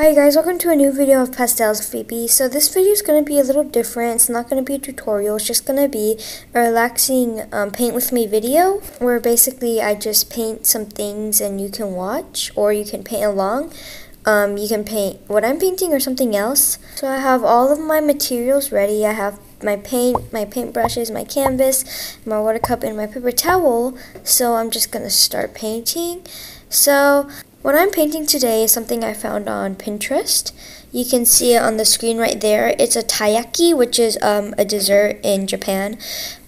Hi guys, welcome to a new video of Pastels Phoebe. So this video is going to be a little different. It's not going to be a tutorial. It's just going to be a relaxing um, paint with me video where basically I just paint some things and you can watch or you can paint along. Um, you can paint what I'm painting or something else. So I have all of my materials ready. I have my paint, my paint brushes, my canvas, my water cup, and my paper towel. So I'm just going to start painting. So what I'm painting today is something I found on Pinterest. You can see it on the screen right there. It's a taiyaki, which is um, a dessert in Japan.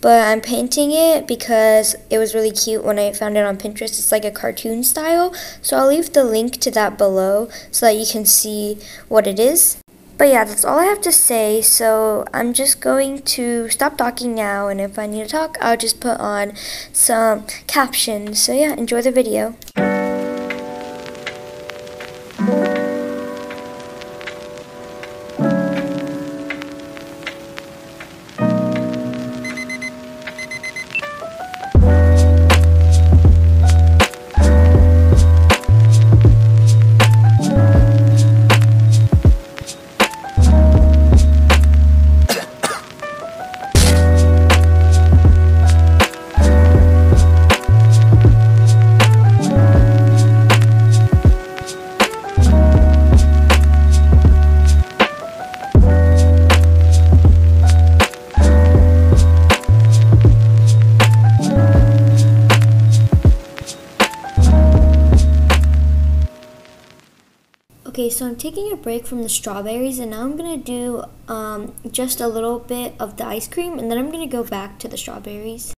But I'm painting it because it was really cute when I found it on Pinterest. It's like a cartoon style. So I'll leave the link to that below so that you can see what it is. But yeah, that's all I have to say. So I'm just going to stop talking now. And if I need to talk, I'll just put on some captions. So yeah, enjoy the video. Okay, so I'm taking a break from the strawberries and now I'm to do um, just a little bit of the ice cream and then I'm to go back to the strawberries.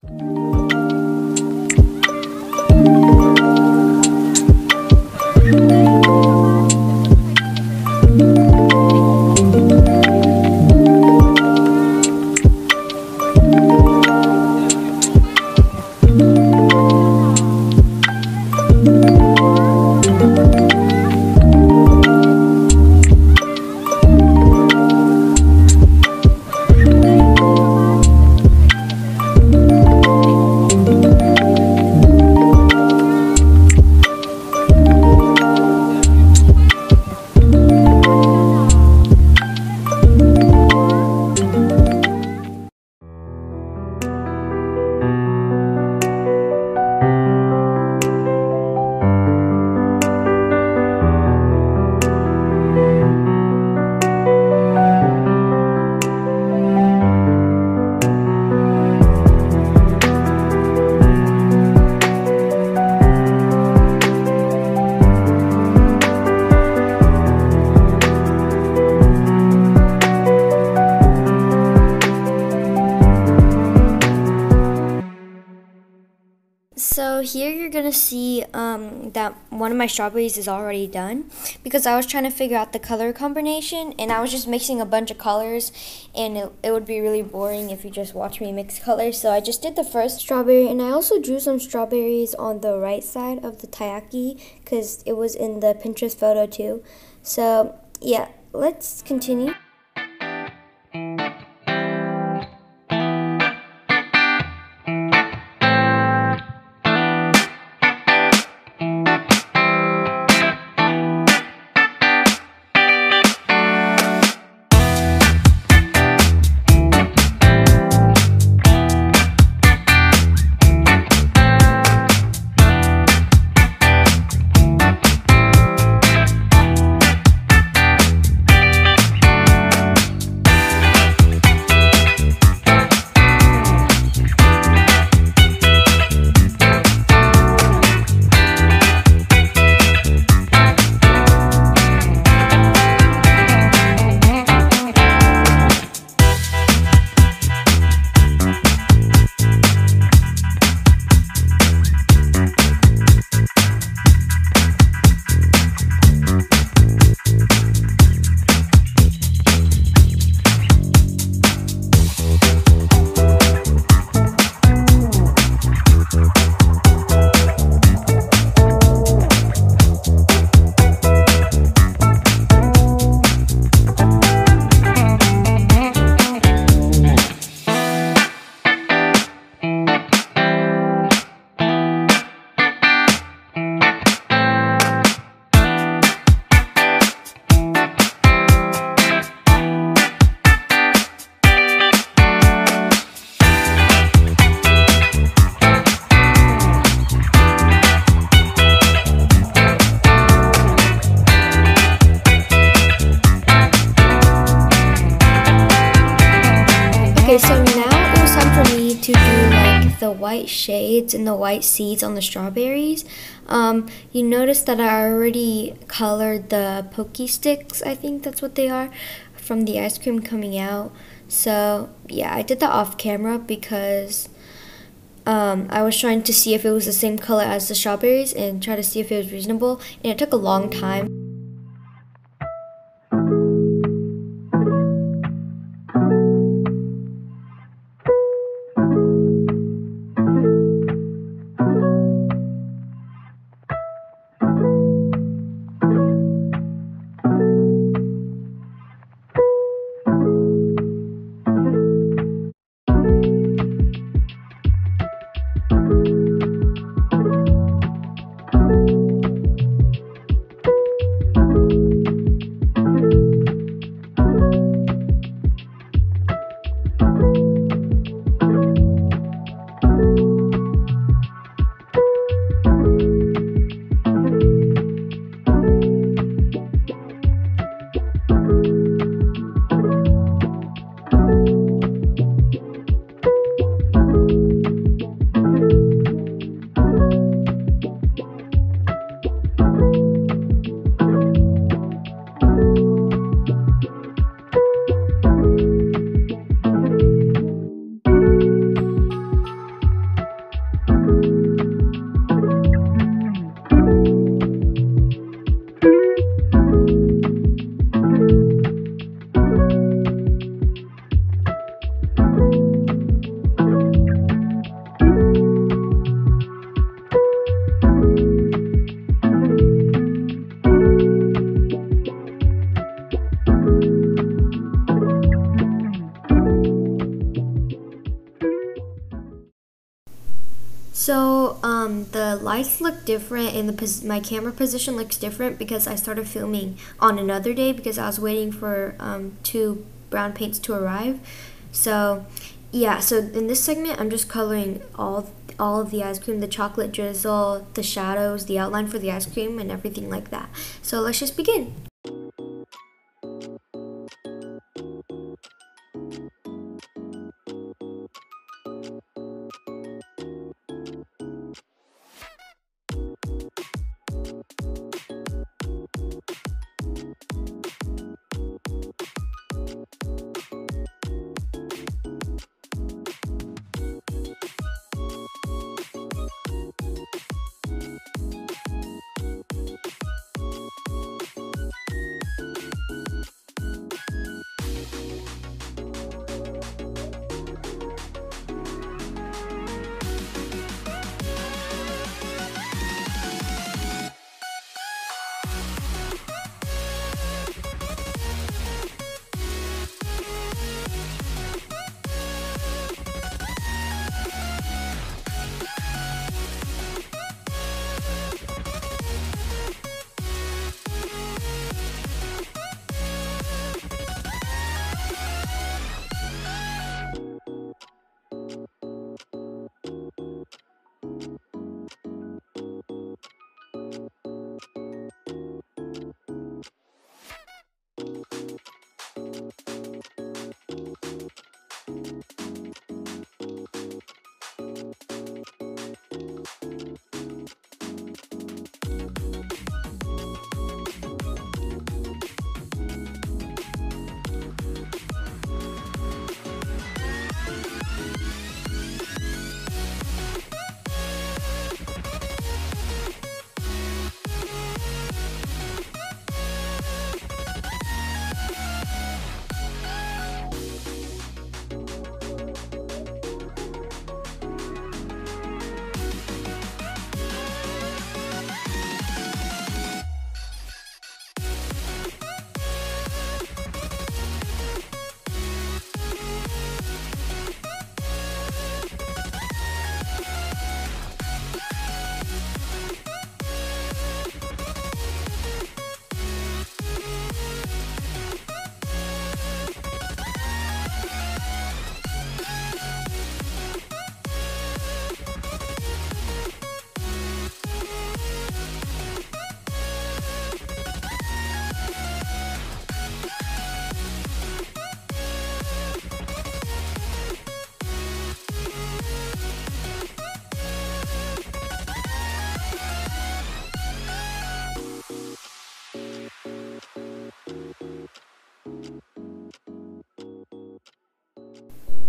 That one of my strawberries is already done because I was trying to figure out the color combination and I was just mixing a bunch of colors and it, it would be really boring if you just watch me mix colors. So I just did the first strawberry and I also drew some strawberries on the right side of the taiyaki because it was in the Pinterest photo too. So yeah, let's continue. Shades and the white seeds on the strawberries, um, you notice that I already colored the Pocky Sticks, I think that's what they are, from the ice cream coming out. So yeah, I did that off camera because um, I was trying to see if it was the same color as the strawberries and try to see if it was reasonable and it took a long time. Lights look different and the my camera position looks different because I started filming on another day because I was waiting for um, two brown paints to arrive. So yeah, so in this segment I'm just coloring all all of the ice cream, the chocolate drizzle, the shadows, the outline for the ice cream and everything like that. So let's just begin.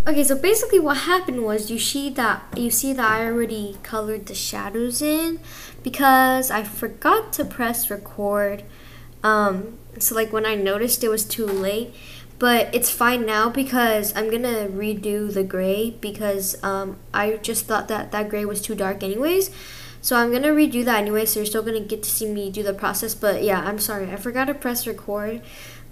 Okay, so basically what happened was you see that you see that I already colored the shadows in because I forgot to press record. Um, so like when I noticed it was too late, but it's fine now because I'm gonna redo the gray because um, I just thought that that gray was too dark anyways. So I'm gonna redo that anyway, so you're still gonna get to see me do the process. But yeah, I'm sorry, I forgot to press record.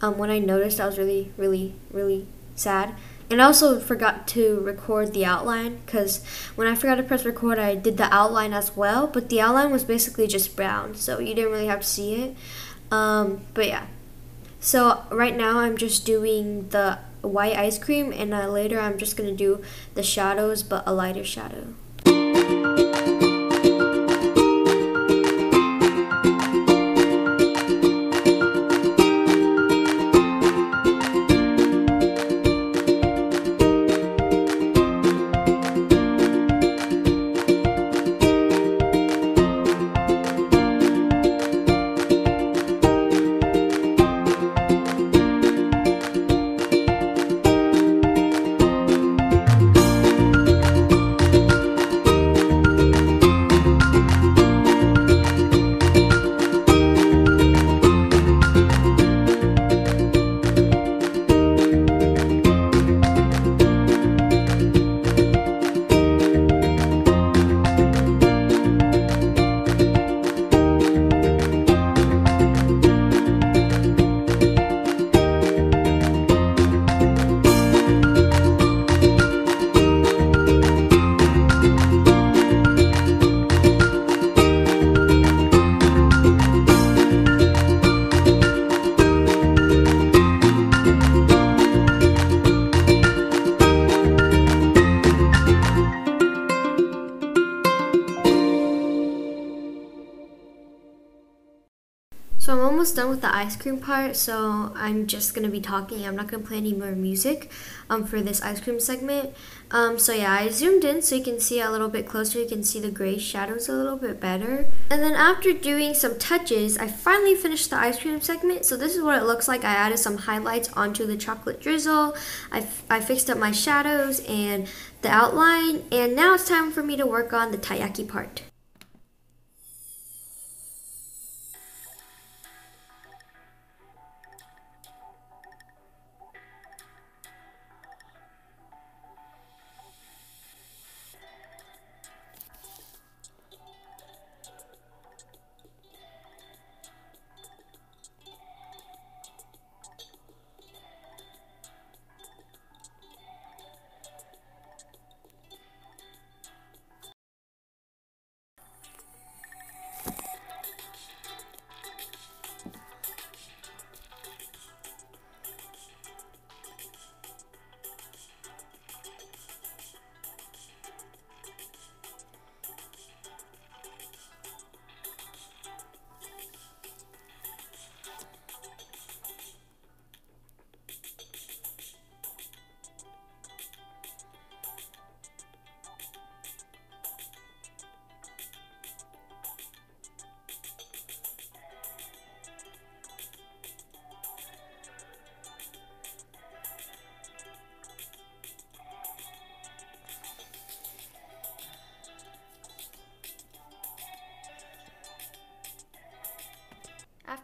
Um, when I noticed, I was really, really, really sad. And I also forgot to record the outline because when I forgot to press record, I did the outline as well. But the outline was basically just brown, so you didn't really have to see it. Um, but yeah. So right now I'm just doing the white ice cream, and uh, later I'm just gonna do the shadows, but a lighter shadow. So I'm almost done with the ice cream part, so I'm just gonna be talking. I'm not gonna play any more music um, for this ice cream segment. Um, so yeah, I zoomed in so you can see a little bit closer. You can see the gray shadows a little bit better. And then after doing some touches, I finally finished the ice cream segment. So this is what it looks like. I added some highlights onto the chocolate drizzle. I, I fixed up my shadows and the outline. And now it's time for me to work on the taiyaki part.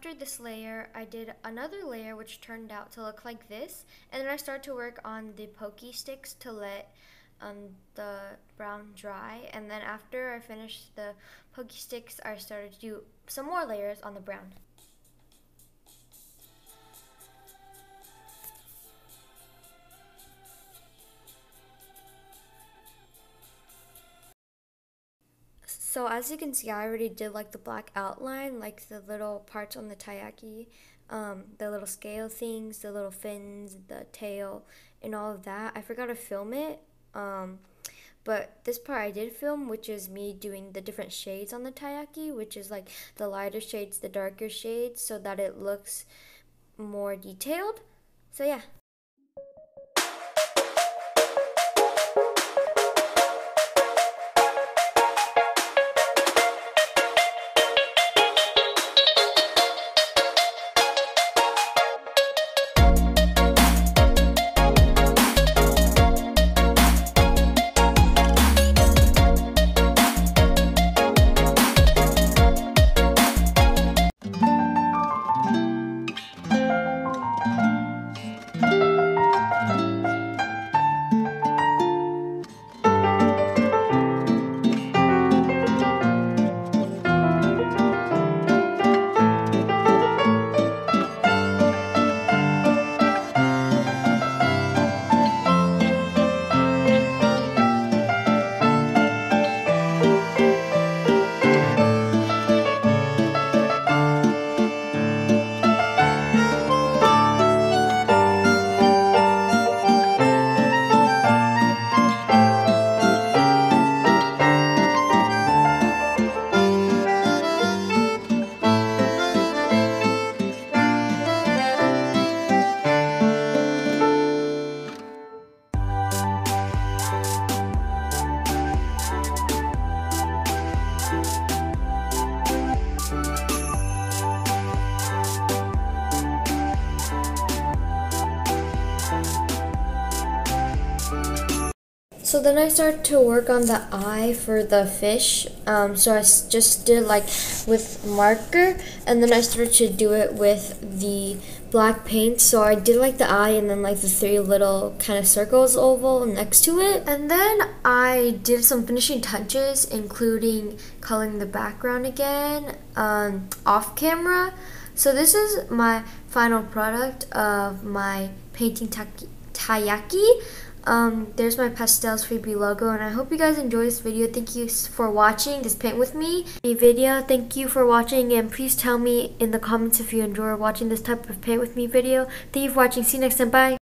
After this layer, I did another layer which turned out to look like this. And then I started to work on the Pocky sticks to let um, the brown dry. And then after I finished the Pocky sticks, I started to do some more layers on the brown. So as you can see, I already did like the black outline, like the little parts on the taiyaki, um, the little scale things, the little fins, the tail, and all of that. I forgot to film it, um, but this part I did film, which is me doing the different shades on the taiyaki, which is like the lighter shades, the darker shades, so that it looks more detailed. So yeah. So then I started to work on the eye for the fish. Um, so I just did like with marker, and then I started to do it with the black paint. So I did like the eye and then like the three little kind of circles oval next to it. And then I did some finishing touches, including coloring the background again um, off camera. So this is my final product of my painting taiyaki. Um, there's my Pastels Phoebe logo, and I hope you guys enjoy this video. Thank you for watching this paint with me video. Thank you for watching, and please tell me in the comments if you enjoy watching this type of paint with me video. Thank you for watching. See you next time. Bye.